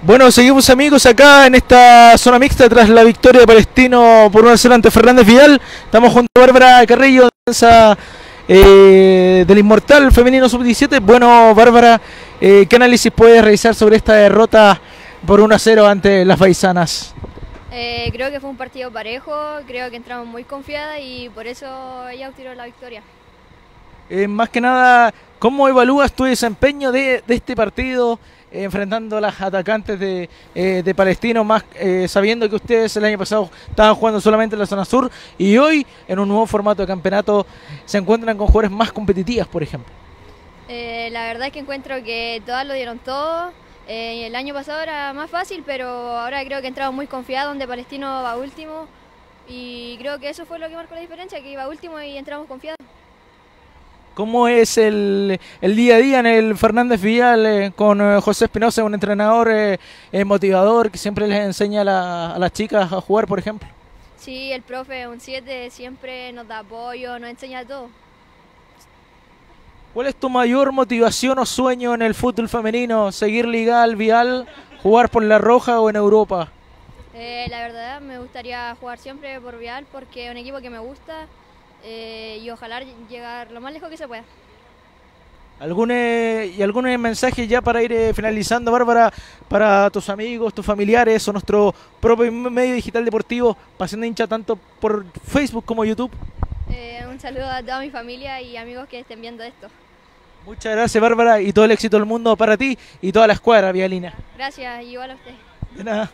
Bueno, seguimos amigos acá en esta zona mixta tras la victoria de Palestino por 1-0 ante Fernández Vidal. Estamos junto a Bárbara Carrillo, defensa eh, del Inmortal Femenino Sub-17. Bueno, Bárbara, eh, ¿qué análisis puedes realizar sobre esta derrota por 1-0 ante las paisanas? Eh, creo que fue un partido parejo, creo que entramos muy confiadas y por eso ella obtuvo la victoria. Eh, más que nada, ¿cómo evalúas tu desempeño de, de este partido enfrentando a las atacantes de, eh, de Palestino, más eh, sabiendo que ustedes el año pasado estaban jugando solamente en la zona sur y hoy en un nuevo formato de campeonato se encuentran con jugadores más competitivas, por ejemplo? Eh, la verdad es que encuentro que todas lo dieron todo. Eh, el año pasado era más fácil, pero ahora creo que entramos muy confiados donde Palestino va último y creo que eso fue lo que marcó la diferencia, que iba último y entramos confiados. ¿Cómo es el, el día a día en el Fernández Vidal eh, con eh, José Espinosa, un entrenador eh, eh, motivador que siempre les enseña a, la- a las chicas a jugar, por ejemplo? Sí, el profe, un 7, siempre nos da apoyo, nos enseña todo. ¿Cuál es tu mayor motivación o sueño en el fútbol femenino? ¿Seguir Ligal, Vial, jugar por la Roja o en Europa? Eh, la verdad me gustaría jugar siempre por Vial porque es un equipo que me gusta eh, y ojalá llegar lo más lejos que se pueda. ¿Algún, eh, ¿Y algún mensaje ya para ir eh, finalizando, Bárbara, para tus amigos, tus familiares o nuestro propio medio digital deportivo, Pasión de hincha tanto por Facebook como YouTube? Eh, un saludo a toda mi familia y amigos que estén viendo esto. Muchas gracias, Bárbara, y todo el éxito del mundo para ti y toda la escuadra, Vialina. Gracias, igual a usted. De nada.